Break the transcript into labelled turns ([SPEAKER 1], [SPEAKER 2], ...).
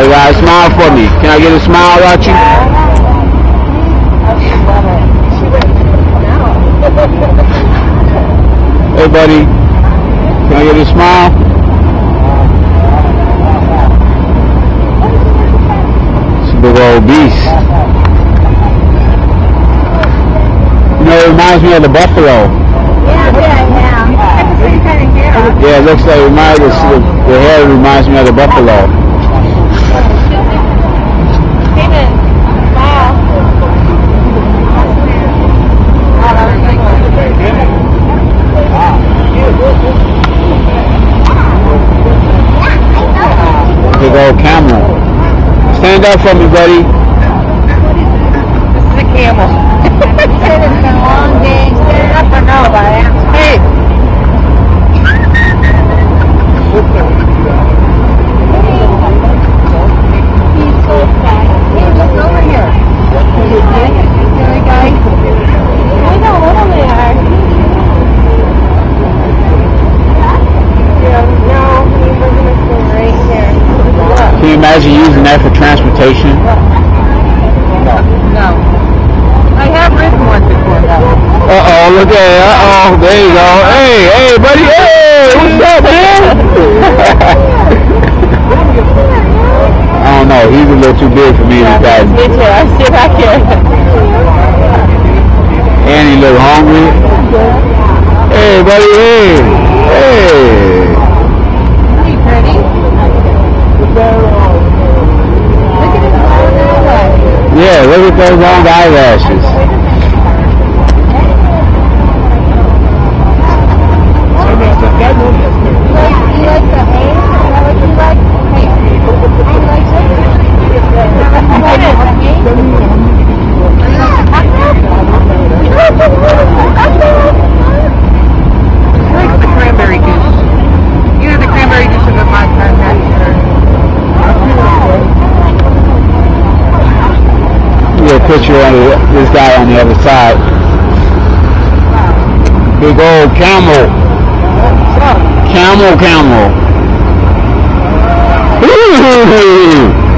[SPEAKER 1] Hey guys, smile for me. Can I get a smile out you? Hey buddy, can I get a smile? It's a big old beast. You know, it reminds me of the buffalo. Yeah, it looks like it reminds us, the, the hair reminds me of the buffalo. Big old camel. Stand up for me, buddy.
[SPEAKER 2] This is a camel.
[SPEAKER 3] Said it's been a long day. Stand up for nobody.
[SPEAKER 2] Hey,
[SPEAKER 3] He's so fat. Hey, look over here. There we go. I know, little they are.
[SPEAKER 2] no, we're gonna stay right here.
[SPEAKER 1] Can you using that for transportation?
[SPEAKER 2] No. No. I have ridden one before though.
[SPEAKER 1] Uh oh, look at it. Uh oh, there you go. Hey, hey, buddy. Hey, what's up, man? I don't know. He's a little too big for me to guy.
[SPEAKER 2] Me too. I see back here.
[SPEAKER 1] And he look hungry. Hey, buddy. Hey. Hey,
[SPEAKER 2] pretty. Look at his long eyelash.
[SPEAKER 1] Yeah, look at those long eyelashes.
[SPEAKER 3] You like, you like the hay? Is that what you like? Hey. You like
[SPEAKER 2] I like the cranberry goose. Either the cranberry goose or the mozzarella master.
[SPEAKER 1] Picture of the- this guy on the other side. Big old camel. Camel, camel.